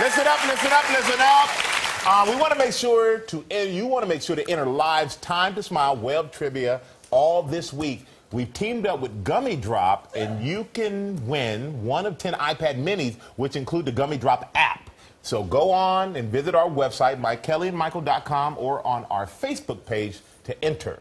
Listen up, listen up, listen up. Uh, we want to make sure to you want to make sure to enter live's Time to Smile web trivia all this week. We've teamed up with Gummy Drop, and you can win one of 10 iPad minis, which include the Gummy Drop app. So go on and visit our website, MikeKellyandMichael.com, or on our Facebook page to enter.